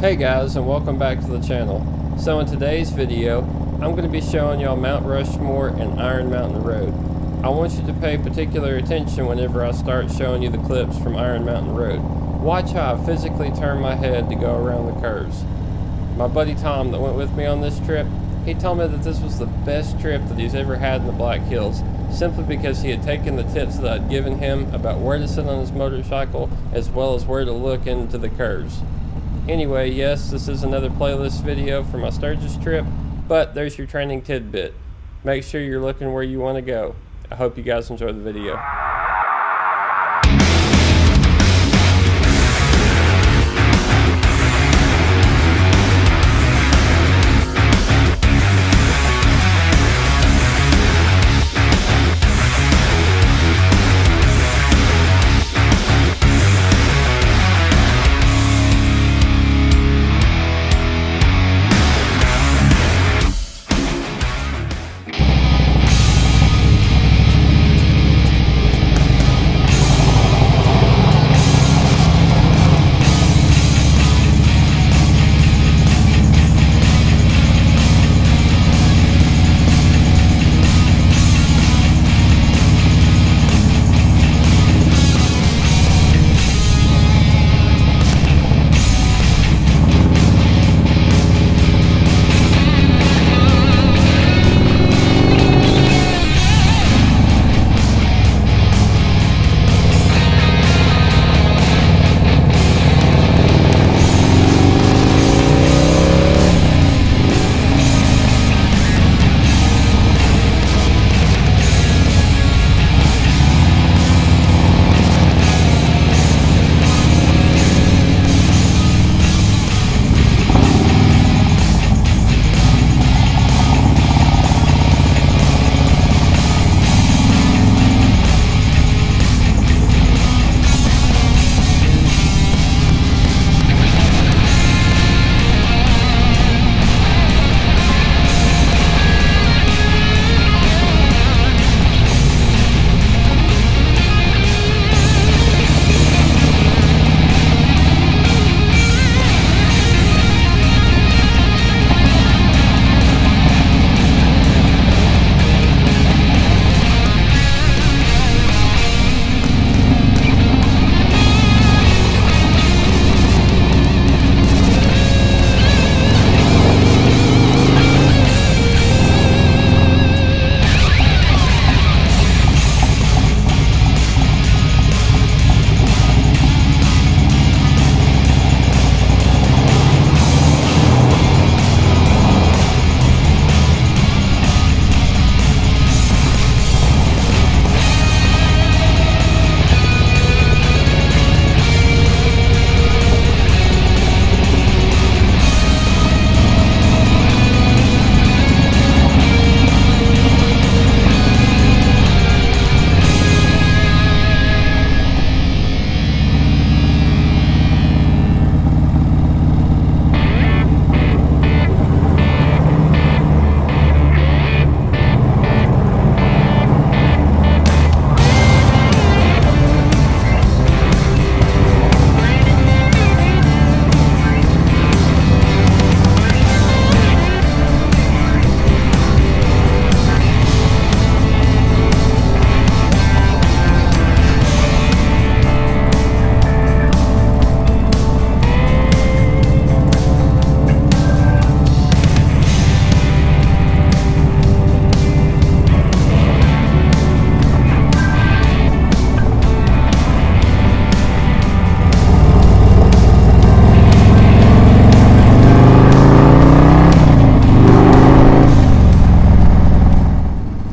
guys and welcome back to the channel. So in today's video, I'm going to be showing y'all Mount Rushmore and Iron Mountain Road. I want you to pay particular attention whenever I start showing you the clips from Iron Mountain Road. Watch how I physically turn my head to go around the curves. My buddy Tom that went with me on this trip, he told me that this was the best trip that he's ever had in the Black Hills, simply because he had taken the tips that I'd given him about where to sit on his motorcycle as well as where to look into the curves. Anyway, yes, this is another playlist video for my Sturgis trip, but there's your training tidbit. Make sure you're looking where you want to go. I hope you guys enjoy the video.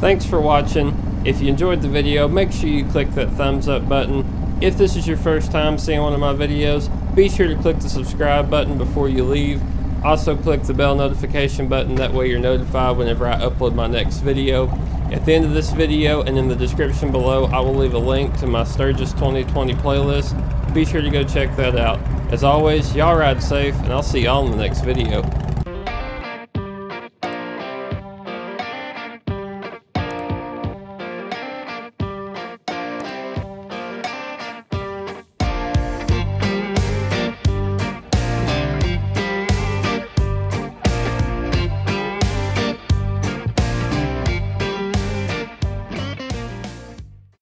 Thanks for watching. If you enjoyed the video, make sure you click that thumbs up button. If this is your first time seeing one of my videos, be sure to click the subscribe button before you leave. Also click the bell notification button, that way you're notified whenever I upload my next video. At the end of this video and in the description below, I will leave a link to my Sturgis 2020 playlist. Be sure to go check that out. As always, y'all ride safe, and I'll see y'all in the next video.